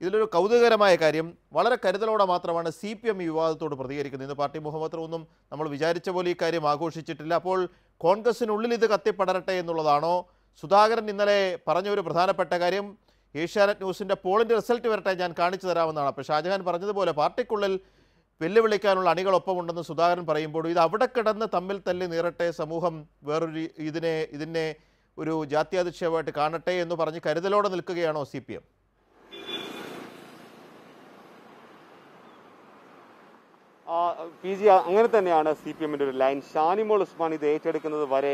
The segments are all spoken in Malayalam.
ഇതിലൊരു കൗതുകകരമായ കാര്യം. വളരെ കരുതലോടെ മാത്രമാണ് സി പി എം ഈ വിവാദത്തോട് പ്രതികരിക്കുന്നത്. ഇന്ന് പാർട്ടി മുഖപത്രം ഒന്നും നമ്മൾ വിചാരിച്ച പോലെ ഈ കാര്യം ആഘോഷിച്ചിട്ടില്ല. അപ്പോൾ കോൺഗ്രസിനുള്ളിൽ ഇത് കത്തിപ്പടരട്ടെ എന്നുള്ളതാണോ? സുധാകരൻ ഇന്നലെ പറഞ്ഞ ഒരു പ്രധാനപ്പെട്ട കാര്യം ഏഷ്യാനെറ്റ് ന്യൂസിന്റെ പോളിന്റെ റിസൾട്ട് വരട്ടെ ഞാൻ കാണിച്ചു തരാമെന്നാണ്. അപ്പോൾ ഷാജഹാൻ പറഞ്ഞതുപോലെ പാർട്ടിക്കുള്ളിൽ വെല്ലുവിളിക്കാനുള്ള അണികളൊപ്പമുണ്ടെന്ന് സുധാകരൻ പറയുമ്പോൾ ഇത് അവിടെ കിടന്ന് തമ്മിൽ തല്ലി നീറട്ടെ സമൂഹം വേറൊരു ഇതിനെ ഇതിനെ ഒരു ജാത്യാധിക്ഷേപമായിട്ട് കാണട്ടെ എന്ന് പറഞ്ഞ് കരുതലോടെ നിൽക്കുകയാണോ C P M? P G അങ്ങനെ തന്നെയാണ് സി പി എമ്മിന്റെ ഒരു ലൈൻ. ഷാനിമോൾ ഉസ്മാൻ ഇത് ഏറ്റെടുക്കുന്നത് വരെ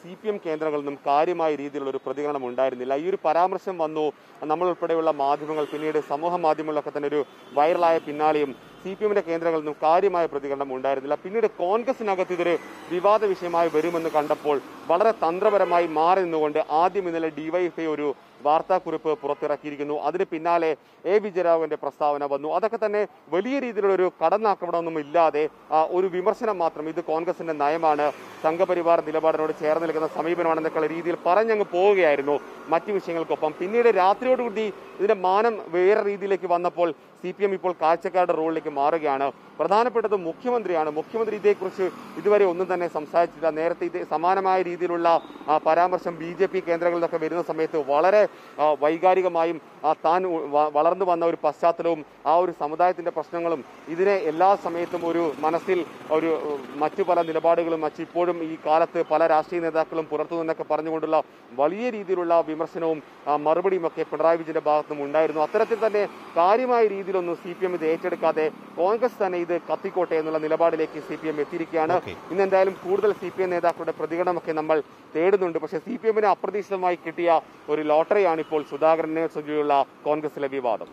സി പി എം കേന്ദ്രങ്ങളിൽ നിന്നും കാര്യമായ രീതിയിലുള്ള ഒരു പ്രതികരണം ഉണ്ടായിരുന്നില്ല. ഈ ഒരു പരാമർശം വന്നു. നമ്മൾ ഉൾപ്പെടെയുള്ള മാധ്യമങ്ങൾ പിന്നീട് സമൂഹ മാധ്യമങ്ങളിലൊക്കെ തന്നെ ഒരു വൈറലായ പിന്നാലെയും സി പി എമ്മിന്റെ കേന്ദ്രങ്ങളിൽ നിന്നും കാര്യമായ പ്രതികരണം ഉണ്ടായിരുന്നില്ല. പിന്നീട് കോൺഗ്രസിനകത്ത് ഇതൊരു വിവാദ വിഷയമായി വരുമെന്ന് കണ്ടപ്പോൾ വളരെ തന്ത്രപരമായി മാറി നിന്നുകൊണ്ട് ആദ്യം ഇന്നലെ ഡിവൈഎഫ്ഐ ഒരു വാർത്താക്കുറിപ്പ് പുറത്തിറക്കിയിരിക്കുന്നു. അതിന് പിന്നാലെ എ വിജയരാഘവന്റെ പ്രസ്താവന വന്നു. അതൊക്കെ തന്നെ വലിയ രീതിയിലുള്ള ഒരു കടന്നാക്രമണമൊന്നും ഇല്ലാതെ ഒരു വിമർശനം മാത്രം ഇത് കോൺഗ്രസിന്റെ നയമാണ് സംഘപരിവാർ നിലപാടിനോട് ചേർന്ന് നിൽക്കുന്ന സമീപനമാണെന്നൊക്കെയുള്ള രീതിയിൽ പറഞ്ഞങ്ങ് പോവുകയായിരുന്നു മറ്റു വിഷയങ്ങൾക്കൊപ്പം. പിന്നീട് രാത്രിയോടുകൂടി ഇതിന്റെ മാനം വേറെ രീതിയിലേക്ക് വന്നപ്പോൾ സി ഇപ്പോൾ കാഴ്ചക്കാരുടെ റോളിലേക്ക് മാറുകയാണ്. പ്രധാനപ്പെട്ടത് മുഖ്യമന്ത്രിയാണ്. മുഖ്യമന്ത്രി ഇതേക്കുറിച്ച് ഇതുവരെ ഒന്നും തന്നെ സംസാരിച്ചില്ല. നേരത്തെ ഇതേ സമാനമായ രീതിയിലുള്ള പരാമർശം ബി ജെ പി കേന്ദ്രങ്ങളിലൊക്കെ വരുന്ന സമയത്ത് വളരെ വൈകാരികമായും താൻ വളർന്നു വന്ന ഒരു പശ്ചാത്തലവും ആ ഒരു സമുദായത്തിന്റെ പ്രശ്നങ്ങളും ഇതിനെ എല്ലാ സമയത്തും ഒരു മനസ്സിൽ ഒരു മറ്റു പല നിലപാടുകളും മറ്റിപ്പോഴും ഈ കാലത്ത് പല രാഷ്ട്രീയ നേതാക്കളും പുറത്തുനിന്നൊക്കെ പറഞ്ഞുകൊണ്ടുള്ള വലിയ രീതിയിലുള്ള വിമർശനവും മറുപടിയും ഒക്കെ പിണറായി വിജയന്റെ ഭാഗത്തും ഉണ്ടായിരുന്നു. അത്തരത്തിൽ തന്നെ കാര്യമായ രീതിയിലൊന്നും സി പി എം ഇത് ഏറ്റെടുക്കാതെ കോൺഗ്രസ് തന്നെ ഇത് കത്തിക്കോട്ടെ എന്നുള്ള നിലപാടിലേക്ക് സി പി എം എത്തിയിരിക്കുകയാണ്. ഇന്ന് എന്തായാലും കൂടുതൽ സി പി എം നേതാക്കളുടെ പ്രതികരണമൊക്കെ നമ്മൾ തേടുന്നുണ്ട്. പക്ഷെ സി പി എമ്മിന് അപ്രതീക്ഷിതമായി കിട്ടിയ ഒരു ലോട്ടറിയാണ് ഇപ്പോൾ സുധാകരനെ ചൊല്ലിയുള്ള കോൺഗ്രസിലെ വിവാദം.